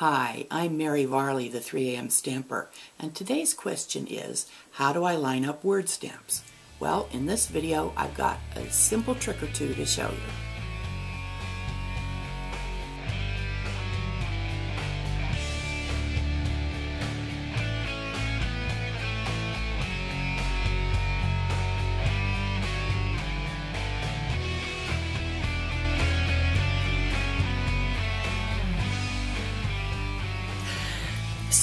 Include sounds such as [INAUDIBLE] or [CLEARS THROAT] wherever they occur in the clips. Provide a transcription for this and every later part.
Hi, I'm Mary Varley, the 3am Stamper, and today's question is, how do I line up word stamps? Well, in this video, I've got a simple trick or two to show you.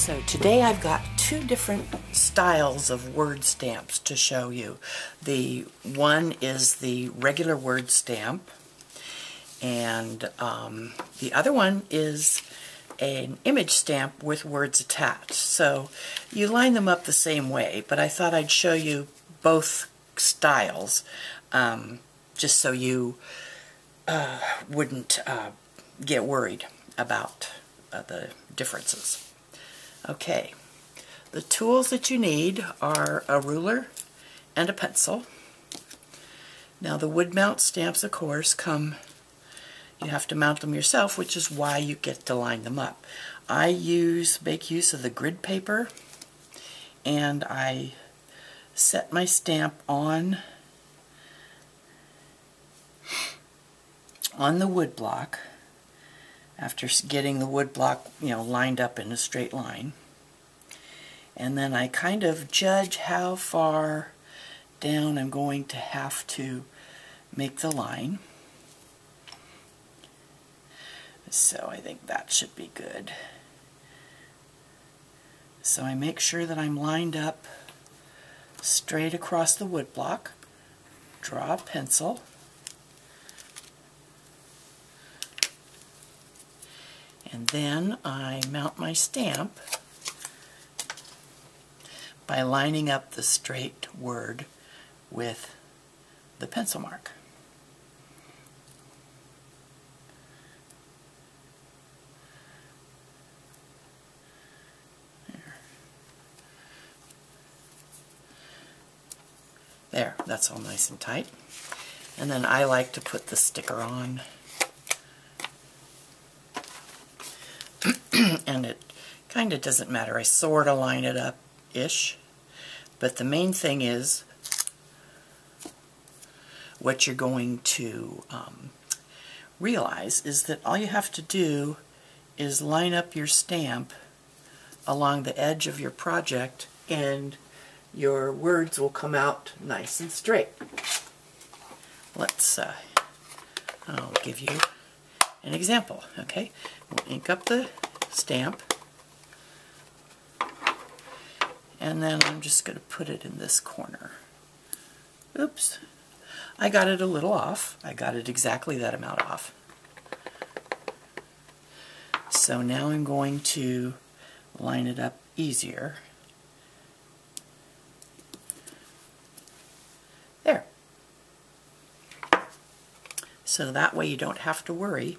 So today I've got two different styles of word stamps to show you. The one is the regular word stamp and um, the other one is an image stamp with words attached. So you line them up the same way, but I thought I'd show you both styles um, just so you uh, wouldn't uh, get worried about uh, the differences. Okay, the tools that you need are a ruler and a pencil. Now the wood mount stamps, of course, come, you have to mount them yourself, which is why you get to line them up. I use, make use of the grid paper, and I set my stamp on on the wood block after getting the wood block, you know, lined up in a straight line. And then I kind of judge how far down I'm going to have to make the line. So I think that should be good. So I make sure that I'm lined up straight across the wood block. Draw a pencil. And then I mount my stamp by lining up the straight word with the pencil mark. There. there, that's all nice and tight. And then I like to put the sticker on [CLEARS THROAT] and it kind of doesn't matter. I sort of line it up-ish. But the main thing is what you're going to um, realize is that all you have to do is line up your stamp along the edge of your project and your words will come out nice and straight. Let's, uh, I'll give you an example, okay? We'll ink up the stamp. And then I'm just going to put it in this corner. Oops. I got it a little off. I got it exactly that amount off. So now I'm going to line it up easier. There. So that way you don't have to worry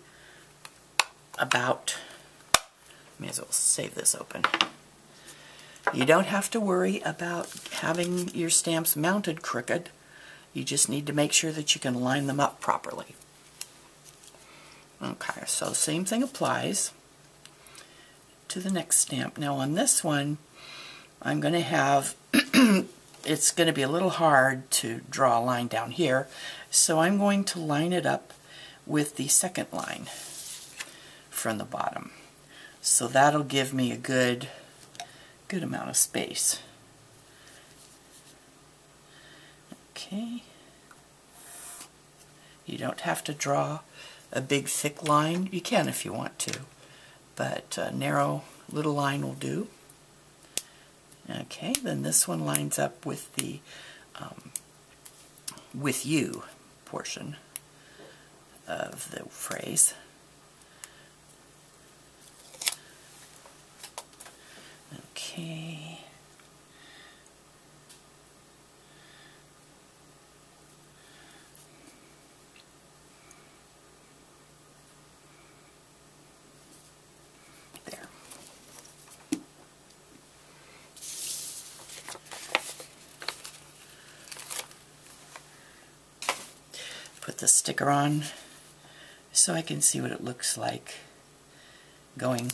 about May as well save this open. You don't have to worry about having your stamps mounted crooked. You just need to make sure that you can line them up properly. Okay, so same thing applies to the next stamp. Now on this one, I'm going to have, [CLEARS THROAT] it's going to be a little hard to draw a line down here, so I'm going to line it up with the second line from the bottom. So that'll give me a good, good amount of space. Okay. You don't have to draw a big thick line. You can if you want to, but a narrow little line will do. Okay, then this one lines up with the um, with you portion of the phrase. Okay. There. Put the sticker on so I can see what it looks like going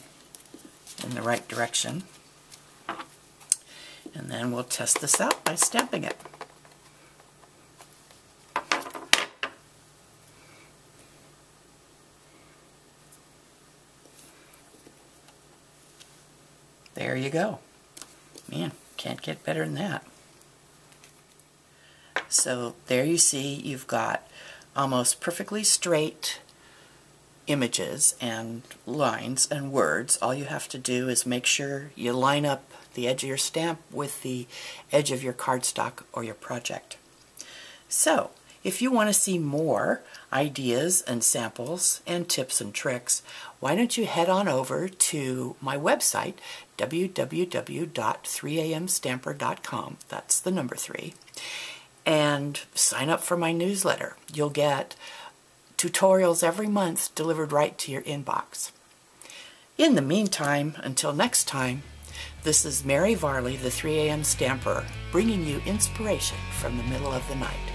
in the right direction. And then we'll test this out by stamping it. There you go. Man, can't get better than that. So there you see you've got almost perfectly straight images and lines and words. All you have to do is make sure you line up the edge of your stamp with the edge of your cardstock or your project. So, if you want to see more ideas and samples and tips and tricks, why don't you head on over to my website, www.3amstamper.com, that's the number three, and sign up for my newsletter. You'll get tutorials every month delivered right to your inbox. In the meantime, until next time, this is Mary Varley, the 3 a.m. Stamper, bringing you inspiration from the middle of the night.